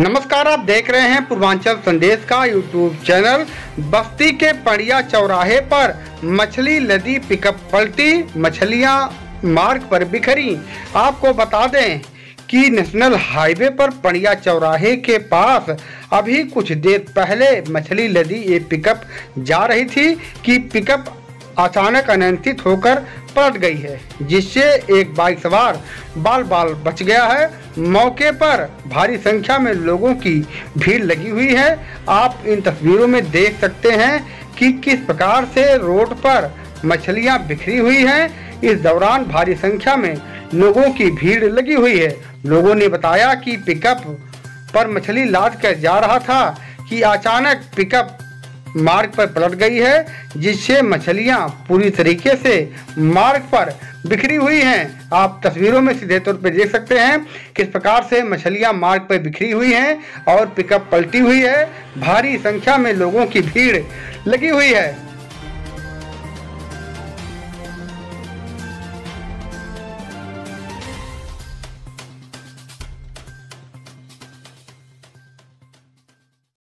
नमस्कार, आप देख रहे हैं पूर्वांचल संदेश का यूट्यूब चैनल। बस्ती के पड़िया चौराहे पर मछली लदी पिकअप पलटी, मछलियाँ मार्ग पर बिखरी। आपको बता दें कि नेशनल हाईवे पर पड़िया चौराहे के पास अभी कुछ देर पहले मछली लदी ये पिकअप जा रही थी कि पिकअप अचानक अनियंत्रित होकर पलट गई है, जिससे एक बाइक सवार बाल बाल बच गया है। मौके पर भारी संख्या में लोगों की भीड़ लगी हुई है। आप इन तस्वीरों में देख सकते हैं कि किस प्रकार से रोड पर मछलियाँ बिखरी हुई हैं। इस दौरान भारी संख्या में लोगों की भीड़ लगी हुई है। लोगों ने बताया कि पिकअप पर मछली लाद कर जा रहा था कि अचानक पिकअप मार्ग पर पलट गई है, जिससे मछलियाँ पूरी तरीके से मार्ग पर बिखरी हुई हैं। आप तस्वीरों में सीधे तौर पर देख सकते हैं किस प्रकार से मछलियाँ मार्ग पर बिखरी हुई हैं और पिकअप पलटी हुई है। भारी संख्या में लोगों की भीड़ लगी हुई है।